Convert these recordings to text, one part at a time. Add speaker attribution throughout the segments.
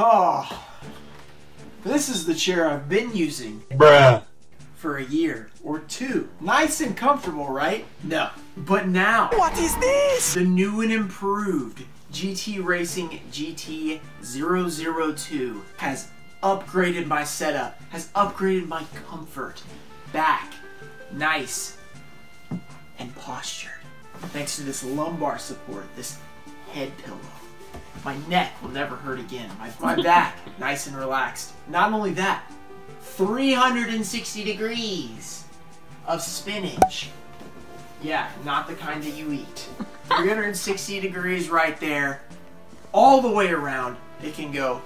Speaker 1: Oh, this is the chair I've been using
Speaker 2: Bruh.
Speaker 1: for a year or two. Nice and comfortable, right? No. But now,
Speaker 3: What is this?
Speaker 1: the new and improved GT Racing GT 002 has upgraded my setup, has upgraded my comfort, back, nice, and postured. Thanks to this lumbar support, this head pillow. My neck will never hurt again. My, my back, nice and relaxed. Not only that, 360 degrees of spinach. Yeah, not the kind that you eat. 360 degrees right there, all the way around. It can go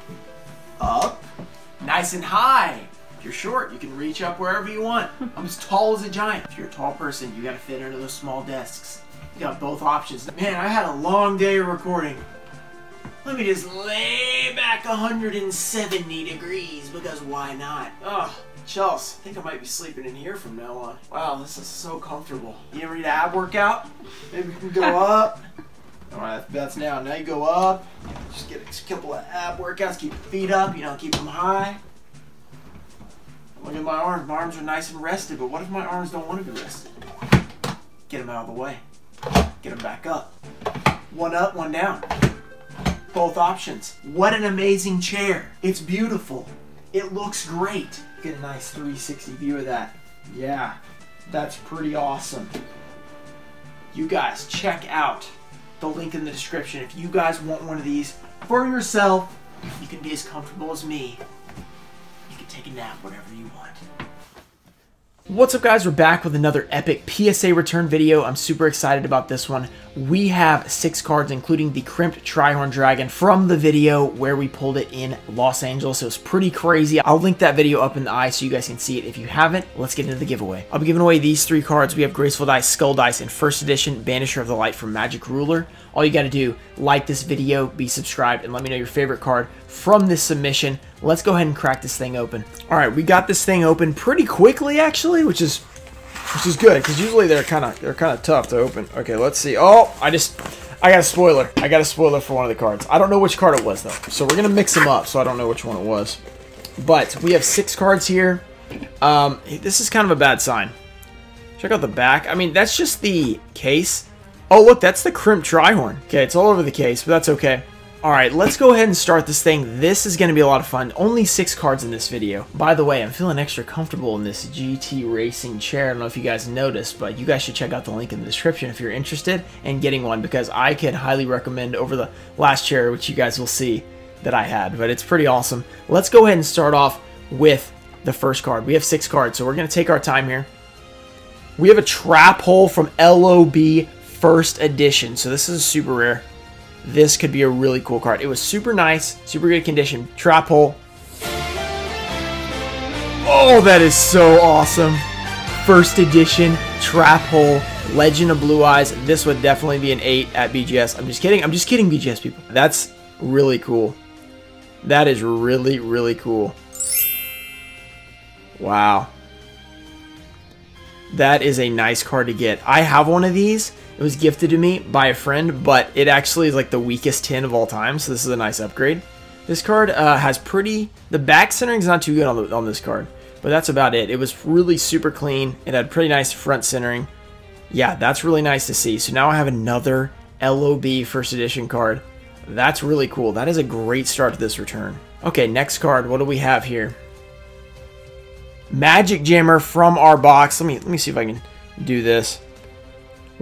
Speaker 1: up, nice and high. If you're short, you can reach up wherever you want. I'm as tall as a giant. If you're a tall person, you gotta fit under those small desks. You got both options. Man, I had a long day of recording. Let me just lay back 170 degrees because why not? Oh, Chels, I think I might be sleeping in here from now on. Wow, this is so comfortable. You ever need an ab workout? Maybe we can go up. All right, that's now. Now you go up. Just get a couple of ab workouts. Keep your feet up. You know, keep them high. Look at my arms. My arms are nice and rested. But what if my arms don't want to be rested? Get them out of the way. Get them back up. One up, one down. Both options. What an amazing chair. It's beautiful. It looks great. Get a nice 360 view of that. Yeah, that's pretty awesome. You guys, check out the link in the description. If you guys want one of these for yourself, you can be as comfortable as me. You can take a nap whenever you want. What's up guys, we're back with another epic PSA return video. I'm super excited about this one. We have six cards, including the Crimped Tri-Horned Dragon from the video where we pulled it in Los Angeles. It was pretty crazy. I'll link that video up in the eye so you guys can see it. If you haven't, let's get into the giveaway. I'll be giving away these three cards. We have Graceful Dice, Skull Dice, and First Edition Banisher of the Light from Magic Ruler. All you gotta do, like this video, be subscribed, and let me know your favorite card from this submission. Let's go ahead and crack this thing open. All right, we got this thing open pretty quickly, actually, which is which is good because usually they're kind of they're kind of tough to open. Okay, let's see. Oh, I just I got a spoiler. I got a spoiler for one of the cards. I don't know which card it was though, so we're gonna mix them up. So I don't know which one it was. But we have six cards here. Um, this is kind of a bad sign. Check out the back. I mean, that's just the case. Oh, look, that's the Crimp Trihorn. Okay, it's all over the case, but that's okay. Alright, let's go ahead and start this thing. This is going to be a lot of fun. Only six cards in this video. By the way, I'm feeling extra comfortable in this GT Racing chair. I don't know if you guys noticed, but you guys should check out the link in the description if you're interested in getting one because I can highly recommend over the last chair, which you guys will see that I had, but it's pretty awesome. Let's go ahead and start off with the first card. We have six cards, so we're going to take our time here. We have a trap hole from LOB first edition, so this is super rare this could be a really cool card. It was super nice, super good condition. Trap hole. Oh, that is so awesome. First edition trap hole. Legend of Blue Eyes. This would definitely be an 8 at BGS. I'm just kidding. I'm just kidding, BGS people. That's really cool. That is really, really cool. Wow. That is a nice card to get. I have one of these. It was gifted to me by a friend, but it actually is like the weakest tin of all time, so this is a nice upgrade. This card uh, has pretty... The back centering is not too good on, the, on this card, but that's about it. It was really super clean. It had pretty nice front centering. Yeah, that's really nice to see. So now I have another LOB first edition card. That's really cool. That is a great start to this return. Okay, next card. What do we have here? Magic Jammer from our box. Let me let me see if I can do this.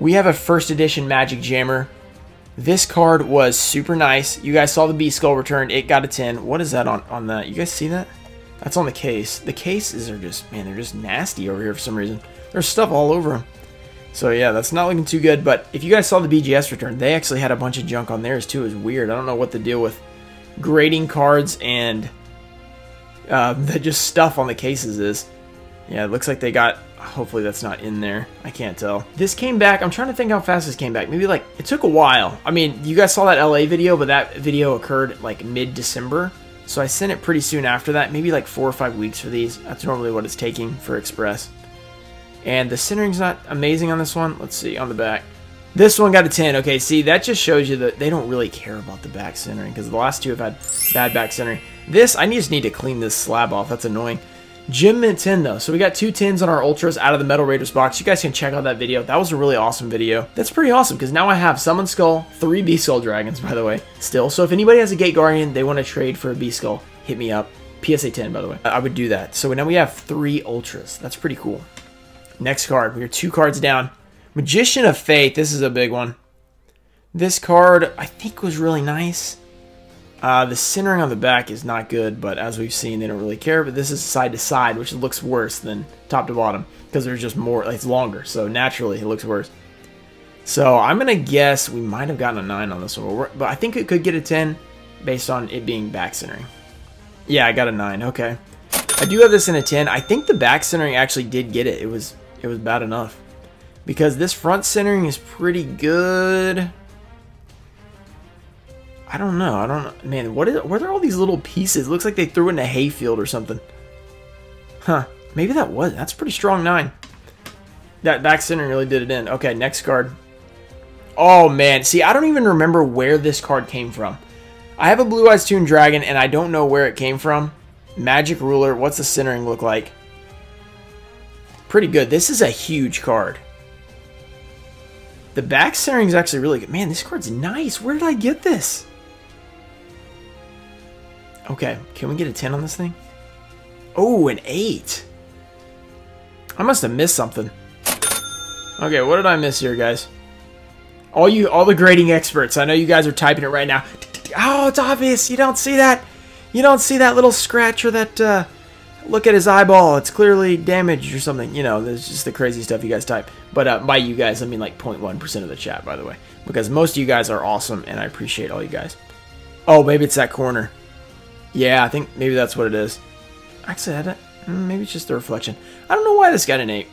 Speaker 1: We have a first edition Magic Jammer. This card was super nice. You guys saw the Beast Skull return. It got a 10. What is that on, on that? You guys see that? That's on the case. The cases are just, man, they're just nasty over here for some reason. There's stuff all over them. So yeah, that's not looking too good. But if you guys saw the BGS return, they actually had a bunch of junk on theirs too. It was weird. I don't know what the deal with grading cards and uh, the just stuff on the cases is. Yeah, it looks like they got... Hopefully that's not in there. I can't tell. This came back... I'm trying to think how fast this came back. Maybe like... It took a while. I mean, you guys saw that LA video, but that video occurred like mid-December. So I sent it pretty soon after that. Maybe like four or five weeks for these. That's normally what it's taking for Express. And the centering's not amazing on this one. Let's see on the back. This one got a 10. Okay, see, that just shows you that they don't really care about the back centering because the last two have had bad back centering. This, I just need to clean this slab off. That's annoying. 10 though. So we got two 10s on our Ultras out of the Metal Raiders box. You guys can check out that video. That was a really awesome video. That's pretty awesome because now I have Summon Skull, three Beast Skull Dragons, by the way, still. So if anybody has a Gate Guardian, they want to trade for a Beast Skull, hit me up. PSA 10, by the way. I would do that. So now we have three Ultras. That's pretty cool. Next card. We are two cards down. Magician of Faith. This is a big one. This card, I think, was really nice. Uh, the centering on the back is not good, but as we've seen, they don't really care. But this is side to side, which looks worse than top to bottom because there's just more. It's longer, so naturally it looks worse. So I'm gonna guess we might have gotten a nine on this one, but I think it could get a ten based on it being back centering. Yeah, I got a nine. Okay, I do have this in a ten. I think the back centering actually did get it. It was it was bad enough because this front centering is pretty good. I don't know. I don't. Man, what is Where are all these little pieces? It looks like they threw in a hayfield or something. Huh. Maybe that was. That's pretty strong nine. That back center really did it in. Okay, next card. Oh, man. See, I don't even remember where this card came from. I have a Blue Eyes Toon Dragon, and I don't know where it came from. Magic Ruler. What's the centering look like? Pretty good. This is a huge card. The back centering is actually really good. Man, this card's nice. Where did I get this? Okay, can we get a 10 on this thing? Oh, an 8. I must have missed something. Okay, what did I miss here, guys? All you, all the grading experts, I know you guys are typing it right now. Oh, it's obvious. You don't see that. You don't see that little scratch or that, uh, look at his eyeball. It's clearly damaged or something. You know, there's just the crazy stuff you guys type. But uh, by you guys, I mean like 0.1% of the chat, by the way. Because most of you guys are awesome, and I appreciate all you guys. Oh, maybe it's that corner. Yeah, I think maybe that's what it is. Actually, I hmm, maybe it's just the reflection. I don't know why this got an 8.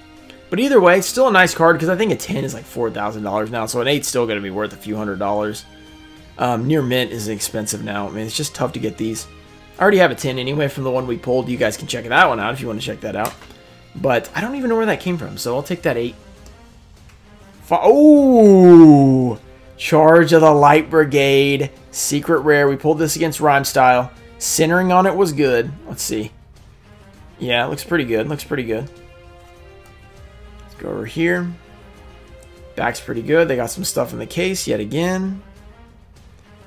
Speaker 1: But either way, it's still a nice card because I think a 10 is like $4,000 now. So an 8's still going to be worth a few hundred dollars. Um, near mint is expensive now. I mean, it's just tough to get these. I already have a 10 anyway from the one we pulled. You guys can check that one out if you want to check that out. But I don't even know where that came from. So I'll take that 8. Oh! Charge of the Light Brigade. Secret rare. We pulled this against Rhyme Style. Centering on it was good. Let's see. Yeah, looks pretty good. Looks pretty good. Let's go over here. Back's pretty good. They got some stuff in the case yet again.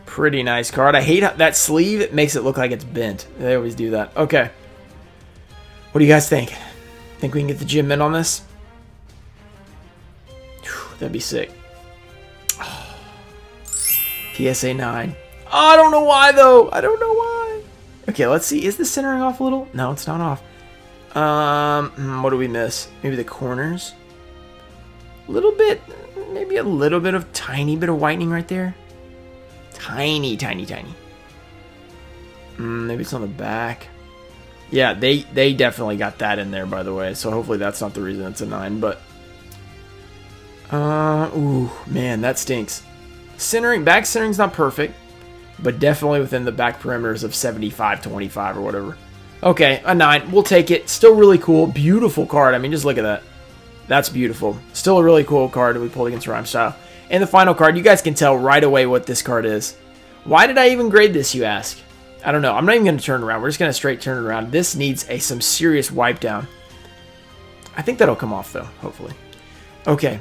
Speaker 1: Pretty nice card. I hate that sleeve. It makes it look like it's bent. They always do that. Okay. What do you guys think? Think we can get the Gem Mint on this? Whew, that'd be sick. Oh. PSA 9. Oh, I don't know why, though. I don't know why. Okay, let's see. Is the centering off a little? No, it's not off. Um, hmm, what do we miss? Maybe the corners? A little bit, maybe a little bit of tiny bit of whitening right there. Tiny, tiny, tiny. Mm, maybe it's on the back. Yeah, they they definitely got that in there, by the way. So hopefully that's not the reason it's a 9, but... Uh, ooh, man, that stinks. Centering, back centering's not perfect but definitely within the back perimeters of 75 25 or whatever. Okay, a 9. We'll take it. Still really cool. Beautiful card. I mean, just look at that. That's beautiful. Still a really cool card we pulled against Rhyme Style. And the final card, you guys can tell right away what this card is. Why did I even grade this, you ask? I don't know. I'm not even going to turn around. We're just going to straight turn it around. This needs a some serious wipe down. I think that'll come off, though, hopefully. Okay,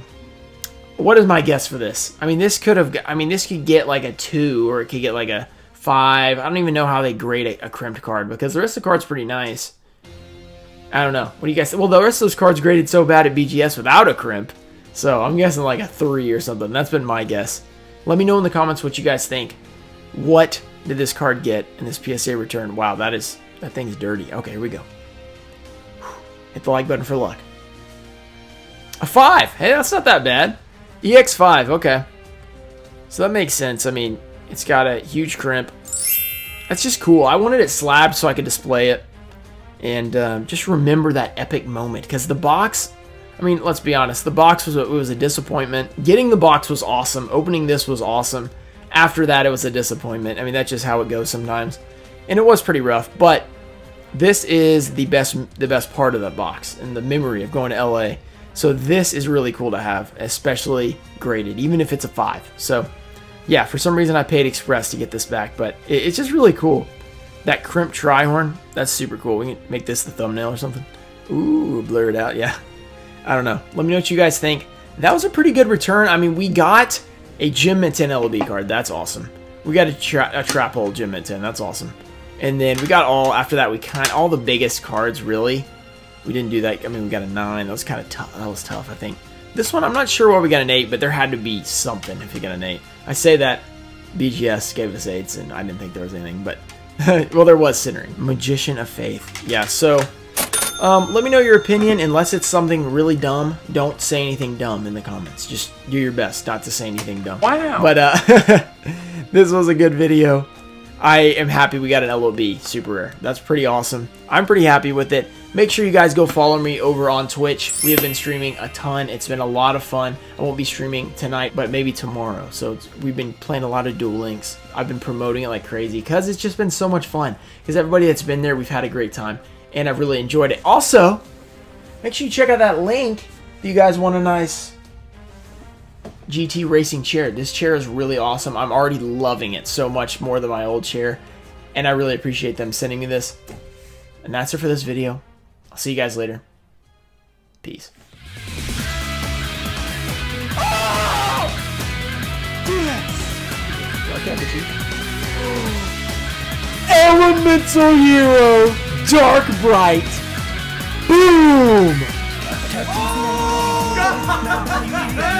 Speaker 1: what is my guess for this? I mean, this could have. I mean, this could get like a two, or it could get like a five. I don't even know how they grade a, a crimped card because the rest of the card's pretty nice. I don't know. What do you guys? Well, the rest of those cards graded so bad at BGS without a crimp, so I'm guessing like a three or something. That's been my guess. Let me know in the comments what you guys think. What did this card get in this PSA return? Wow, that is that thing's dirty. Okay, here we go. Hit the like button for luck. A five. Hey, that's not that bad. EX5, okay. So that makes sense. I mean, it's got a huge crimp. That's just cool. I wanted it slabbed so I could display it. And um, just remember that epic moment. Because the box, I mean, let's be honest. The box was a, was a disappointment. Getting the box was awesome. Opening this was awesome. After that, it was a disappointment. I mean, that's just how it goes sometimes. And it was pretty rough. But this is the best the best part of the box and the memory of going to LA. So this is really cool to have, especially graded, even if it's a 5. So yeah, for some reason I paid Express to get this back, but it's just really cool. That crimp trihorn, that's super cool. We can make this the thumbnail or something. Ooh, blur it out, yeah. I don't know. Let me know what you guys think. That was a pretty good return. I mean, we got a Gem Mint LB card. That's awesome. We got a, tra a Trap Hole Gem Mint That's awesome. And then we got all, after that, we kind all the biggest cards, really. We didn't do that. I mean, we got a 9. That was kind of tough. That was tough, I think. This one, I'm not sure why we got an 8, but there had to be something if you got an 8. I say that BGS gave us 8s, and I didn't think there was anything, but... well, there was Centering. Magician of Faith. Yeah, so... Um, let me know your opinion. Unless it's something really dumb, don't say anything dumb in the comments. Just do your best not to say anything dumb.
Speaker 2: Wow.
Speaker 1: But, uh... this was a good video. I am happy we got an LOB super rare. That's pretty awesome. I'm pretty happy with it. Make sure you guys go follow me over on Twitch. We have been streaming a ton. It's been a lot of fun. I won't be streaming tonight, but maybe tomorrow. So we've been playing a lot of Duel Links. I've been promoting it like crazy because it's just been so much fun. Because everybody that's been there, we've had a great time. And I've really enjoyed it. Also, make sure you check out that link if you guys want a nice GT Racing chair. This chair is really awesome. I'm already loving it so much more than my old chair. And I really appreciate them sending me this. And that's it for this video. I'll see you guys later. Peace. Elemental Hero Dark Bright Boom!